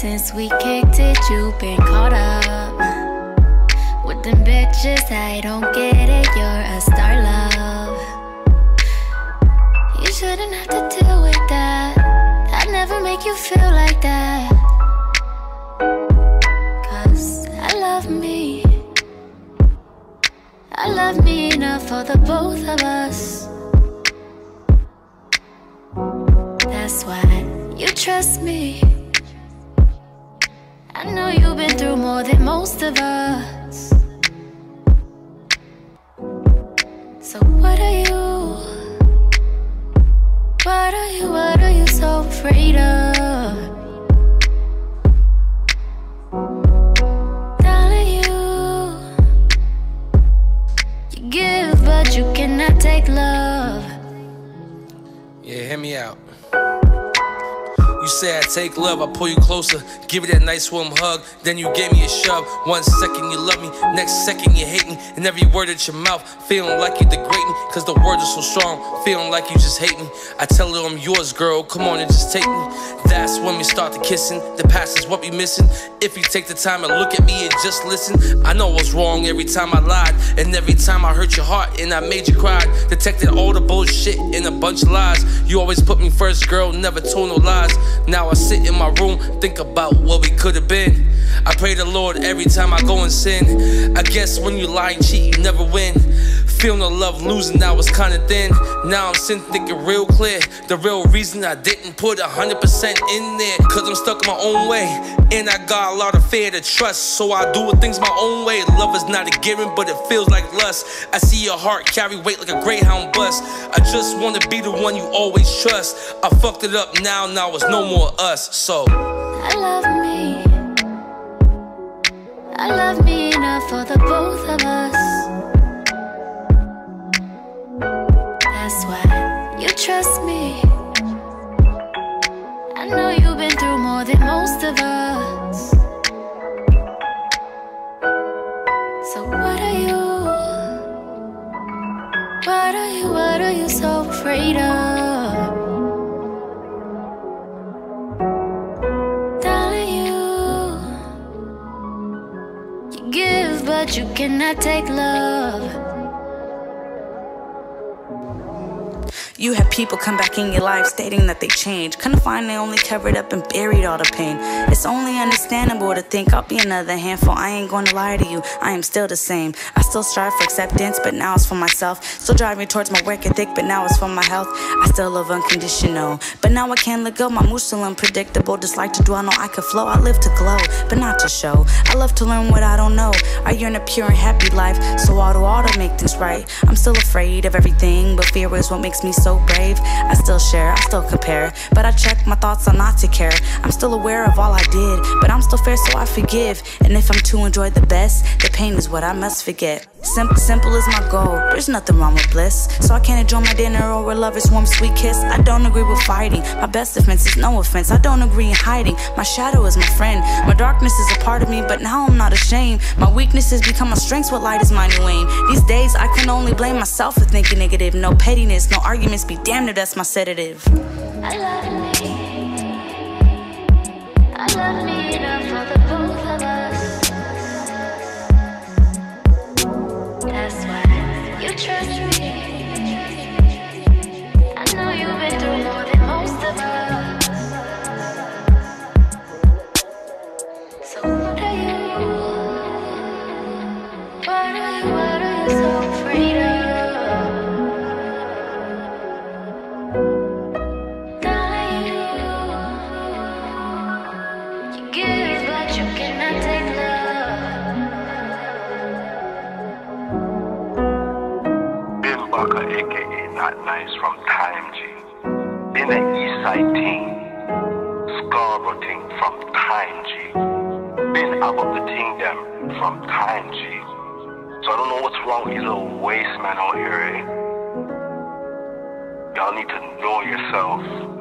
since we kicked it, you've been caught up with them bitches. I don't get it, you're a star love. You shouldn't have to deal with that. That never make you feel like that. Cause I love me. I love me enough for the both of us. That's why you trust me. I know you've been through more than most of us. So, what are you? What are you? What are you so afraid of? Darling, you. You give, but you cannot take love. Yeah, hear me out. You say I take love, I pull you closer, give you that nice warm hug, then you gave me a shove. One second you love me, next second you hate me, and every word at your mouth, feeling like you degrade me, cause the words are so strong, feeling like you just hate me. I tell her I'm yours, girl, come on and just take me. That's when we start the kissing, the past is what we missing. If you take the time and look at me and just listen, I know what's wrong every time I lied, and every time I hurt your heart and I made you cry. Detected all the bullshit and a bunch of lies. You always put me first, girl, never told no lies. Now I sit in my room, think about what we could have been. I pray the Lord every time I go and sin. I guess when you lie and cheat, you never win. Feel no love losing, now was kinda thin. Now I'm sitting thinking real clear. The real reason I didn't put 100% in there, cause I'm stuck in my own way. And I got a lot of fear to trust, so I do things my own way. Love is not a given, but it feels like lust. I see your heart carry weight like a greyhound bus. I just wanna be the one you always trust. I fucked it up now, now it's no more us. So, I love me. I love me enough for the both of us. Trust me. I know you've been through more than most of us. So, what are you? What are you? What are you so afraid of? Darling, you. You give, but you cannot take love. You have people come back in your life stating that they changed. Couldn't find they only covered up and buried all the pain. It's only understandable to think I'll be another handful. I ain't gonna lie to you, I am still the same. I still strive for acceptance, but now it's for myself. Still driving towards my work ethic, but now it's for my health. I still love unconditional, but now I can't let go. My mood's still unpredictable. Dislike to dwell, no, I could flow. I live to glow, but not to show. I love to learn what I don't know. I yearn a pure and happy life, so all to all to make things right. I'm still afraid of everything, but fear is what makes me so brave. I still share, I still compare, but I check my thoughts on not to care. I'm still aware of all I did, but I'm still fair, so I forgive. And if I'm to enjoy the best, the pain is what I must forget. Simple, simple is my goal. There's nothing wrong with bliss, so I can't enjoy my dinner or a lover's warm, sweet kiss. I don't agree with fighting. My best defense is no offense. I don't agree in hiding. My shadow is my friend. My darkness is a part of me, but now I'm not ashamed. My weaknesses become my strengths. What light is my new aim? These days I can only blame myself for thinking negative. No pettiness, no arguments. Be damned if that's my sedative. I love me. I love me enough for the both of us. From Time G. Been an Eastside team, Scarborough team from Time G. Been about the them from Time G. So I don't know what's wrong with these little waste men out here, eh? Y'all need to know yourself.